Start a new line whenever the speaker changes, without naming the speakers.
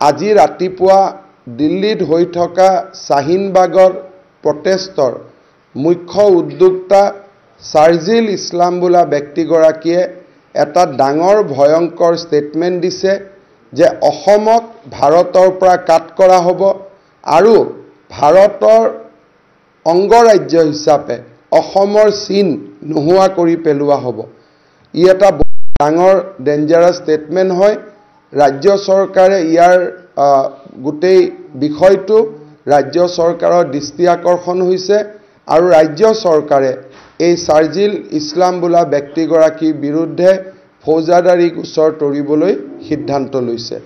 আজি ৰাতিপুৱা দিল্লীত হৈ থকা শ্বাহিনবাগৰ প্ৰটেষ্টৰ মুখ্য উদ্যোক্তা ছাৰ্জিল ইছলাম বোলা ব্যক্তিগৰাকীয়ে এটা ডাঙৰ ভয়ংকৰ ষ্টেটমেণ্ট দিছে যে অসমক ভাৰতৰ পৰা কাট কৰা হ'ব আৰু ভাৰতৰ অংগৰাজ্য হিচাপে অসমৰ চিন নোহোৱা কৰি পেলোৱা হ'ব। ই এটা ডাঙৰ ডেঞ্জাৰাছ ষ্টেটমেণ্ট হয়। ৰাজ্য চৰকাৰে ইয়াৰ গোটেই বিষয়টো ৰাজ্য চৰকাৰৰ দৃষ্টি আকৰ্ষণ হৈছে আৰু ৰাজ্য চৰকাৰে এই ছাৰ্জিল ইছলাম বোলা ব্যক্তিগৰাকীৰ বিৰুদ্ধে ফৌজাদাৰী গোচৰ তৰিবলৈ সিদ্ধান্ত লৈছে।